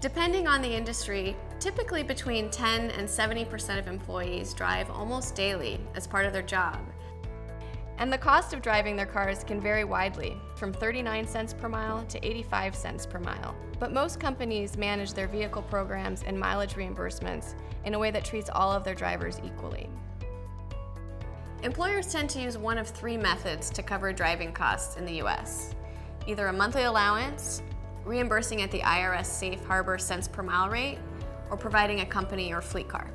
Depending on the industry, typically between 10 and 70% of employees drive almost daily as part of their job. And the cost of driving their cars can vary widely, from 39 cents per mile to 85 cents per mile. But most companies manage their vehicle programs and mileage reimbursements in a way that treats all of their drivers equally. Employers tend to use one of three methods to cover driving costs in the US. Either a monthly allowance, reimbursing at the IRS safe harbor cents per mile rate, or providing a company or fleet car.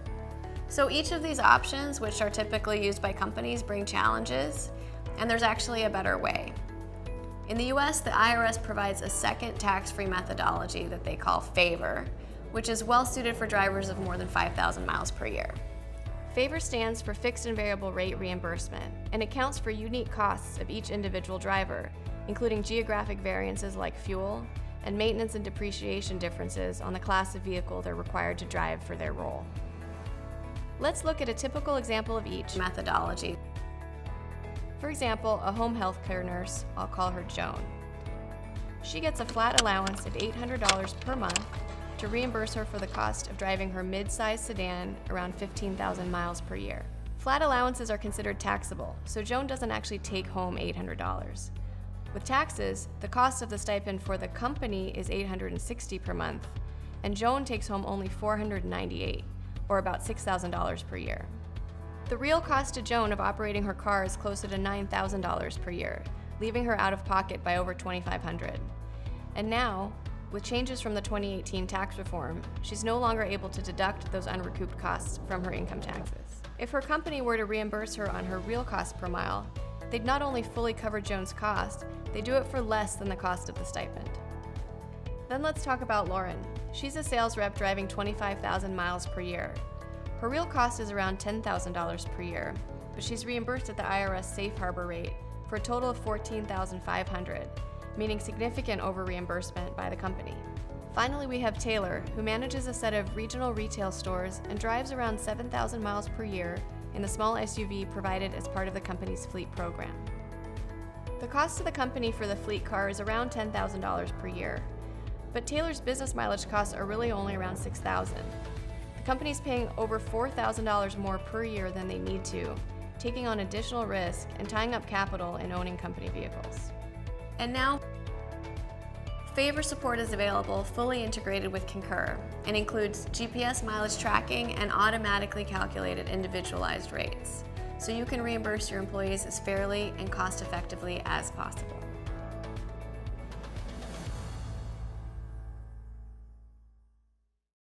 So each of these options, which are typically used by companies, bring challenges, and there's actually a better way. In the US, the IRS provides a second tax-free methodology that they call FAVR, which is well suited for drivers of more than 5,000 miles per year. FAVR stands for Fixed and Variable Rate Reimbursement and accounts for unique costs of each individual driver, including geographic variances like fuel and maintenance and depreciation differences on the class of vehicle they're required to drive for their role. Let's look at a typical example of each methodology. For example, a home health care nurse, I'll call her Joan. She gets a flat allowance of $800 per month to reimburse her for the cost of driving her mid-sized sedan around 15,000 miles per year. Flat allowances are considered taxable, so Joan doesn't actually take home $800. With taxes, the cost of the stipend for the company is 860 per month, and Joan takes home only 498, or about $6,000 per year. The real cost to Joan of operating her car is closer to $9,000 per year, leaving her out of pocket by over 2,500. And now, with changes from the 2018 tax reform, she's no longer able to deduct those unrecouped costs from her income taxes. If her company were to reimburse her on her real cost per mile, they'd not only fully cover Joan's cost, they do it for less than the cost of the stipend. Then let's talk about Lauren. She's a sales rep driving 25,000 miles per year. Her real cost is around $10,000 per year, but she's reimbursed at the IRS safe harbor rate for a total of 14,500, meaning significant over reimbursement by the company. Finally, we have Taylor, who manages a set of regional retail stores and drives around 7,000 miles per year in the small SUV provided as part of the company's fleet program. The cost to the company for the fleet car is around $10,000 per year, but Taylor's business mileage costs are really only around $6,000. The company's paying over $4,000 more per year than they need to, taking on additional risk and tying up capital in owning company vehicles. And now, FAVR support is available fully integrated with Concur and includes GPS mileage tracking and automatically calculated individualized rates. So you can reimburse your employees as fairly and cost effectively as possible.